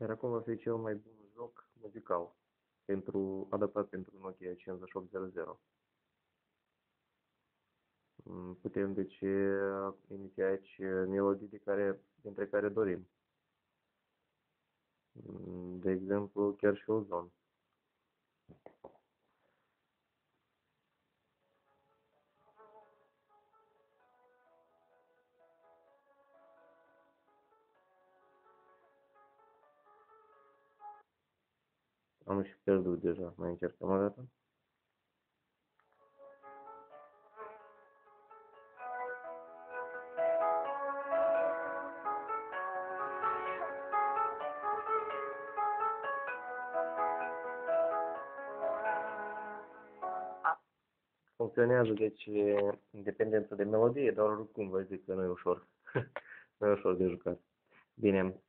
Iar acum va fi cel mai bun joc muzical pentru, adaptat pentru Nokia 5800. Mm, Putem deci iniția aici melodii de care, dintre care dorim. Mm, De exemplu, chiar și ozon. Am și pierdut deja. Mai încercăm o dată? Funcționează, deci, independență de melodie, dar oricum vă zic că nu e ușor. nu e ușor de jucat. Bine,